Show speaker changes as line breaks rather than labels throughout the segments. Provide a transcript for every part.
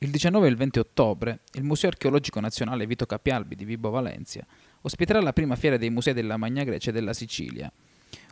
Il 19 e il 20 ottobre il Museo Archeologico Nazionale Vito Capialbi di Vibo Valencia ospiterà la prima fiera dei musei della Magna Grecia e della Sicilia,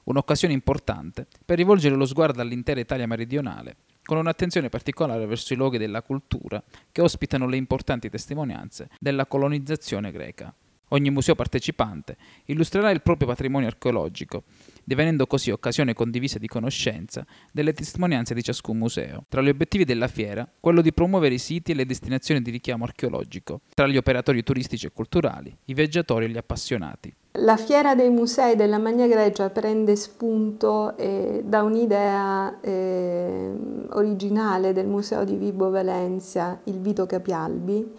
un'occasione importante per rivolgere lo sguardo all'intera Italia meridionale, con un'attenzione particolare verso i luoghi della cultura che ospitano le importanti testimonianze della colonizzazione greca. Ogni museo partecipante illustrerà il proprio patrimonio archeologico, divenendo così occasione condivisa di conoscenza delle testimonianze di ciascun museo. Tra gli obiettivi della fiera, quello di promuovere i siti e le destinazioni di richiamo archeologico, tra gli operatori turistici e culturali, i viaggiatori e gli appassionati.
La fiera dei musei della Magna Grecia prende spunto eh, da un'idea eh, originale del Museo di Vibo Valencia, il Vito Capialbi,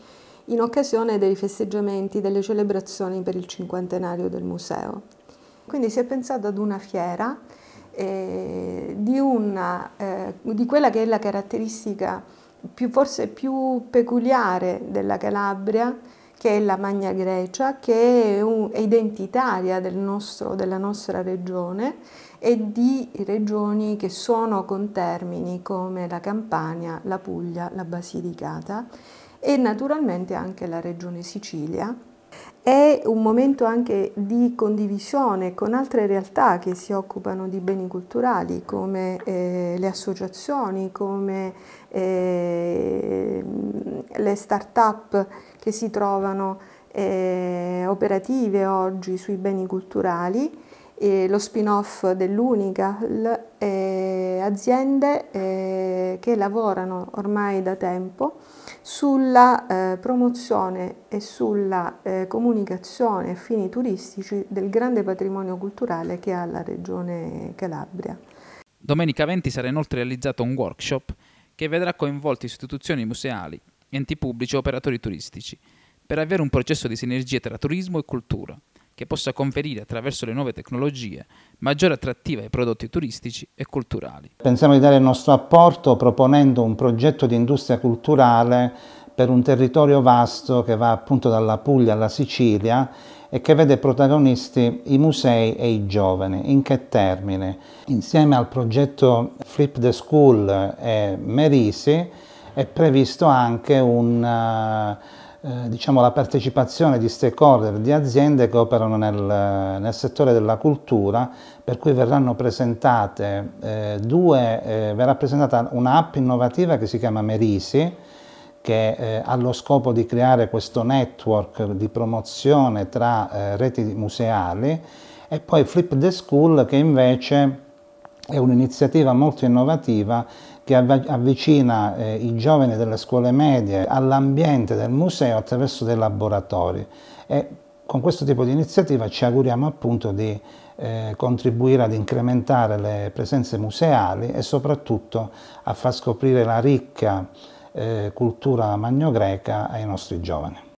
in occasione dei festeggiamenti delle celebrazioni per il cinquantenario del museo. Quindi si è pensato ad una fiera eh, di, una, eh, di, quella che è la caratteristica più, forse più peculiare della Calabria, che è la Magna Grecia, che è, un, è identitaria del nostro, della nostra regione e di regioni che sono contermini come la Campania, la Puglia, la Basilicata e naturalmente anche la regione Sicilia. È un momento anche di condivisione con altre realtà che si occupano di beni culturali come eh, le associazioni, come eh, le start-up che si trovano eh, operative oggi sui beni culturali eh, lo spin-off dell'Unical, eh, aziende che lavorano ormai da tempo sulla eh, promozione e sulla eh, comunicazione a fini turistici del grande patrimonio culturale che ha la regione Calabria.
Domenica 20 sarà inoltre realizzato un workshop che vedrà coinvolti istituzioni museali, enti pubblici e operatori turistici, per avviare un processo di sinergia tra turismo e cultura che possa conferire attraverso le nuove tecnologie maggiore attrattiva ai prodotti turistici e culturali.
Pensiamo di dare il nostro apporto proponendo un progetto di industria culturale per un territorio vasto che va appunto dalla Puglia alla Sicilia e che vede protagonisti i musei e i giovani. In che termine? Insieme al progetto Flip the School e Merisi è previsto anche un uh, eh, diciamo, la partecipazione di stakeholder, di aziende che operano nel, nel settore della cultura, per cui verranno presentate eh, due, eh, verrà presentata un'app innovativa che si chiama Merisi, che eh, ha lo scopo di creare questo network di promozione tra eh, reti museali, e poi Flip the School che invece è un'iniziativa molto innovativa che avvicina eh, i giovani delle scuole medie all'ambiente del museo attraverso dei laboratori e con questo tipo di iniziativa ci auguriamo appunto di eh, contribuire ad incrementare le presenze museali e soprattutto a far scoprire la ricca eh, cultura magno-greca ai nostri giovani.